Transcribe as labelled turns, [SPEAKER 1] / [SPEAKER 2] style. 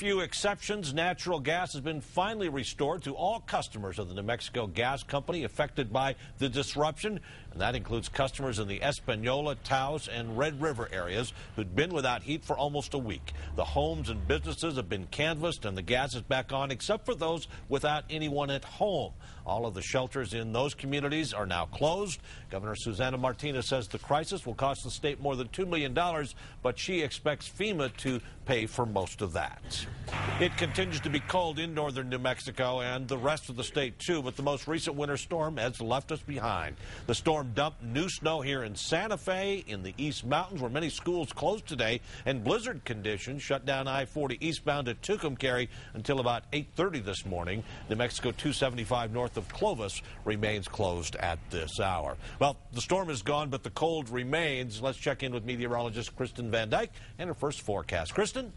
[SPEAKER 1] few exceptions, natural gas has been finally restored to all customers of the New Mexico Gas Company affected by the disruption. And that includes customers in the Espanola, Taos, and Red River areas who'd been without heat for almost a week. The homes and businesses have been canvassed and the gas is back on, except for those without anyone at home. All of the shelters in those communities are now closed. Governor Susana Martinez says the crisis will cost the state more than $2 million, but she expects FEMA to pay for most of that. It continues to be cold in northern New Mexico and the rest of the state too, but the most recent winter storm has left us behind. The storm dumped new snow here in Santa Fe, in the East Mountains, where many schools closed today, and blizzard conditions shut down I-40 eastbound at Tucumcari until about 8.30 this morning. New Mexico 275 north of Clovis remains closed at this hour. Well, the storm is gone, but the cold remains. Let's check in with meteorologist Kristen Van Dyke and her first forecast. Kristen?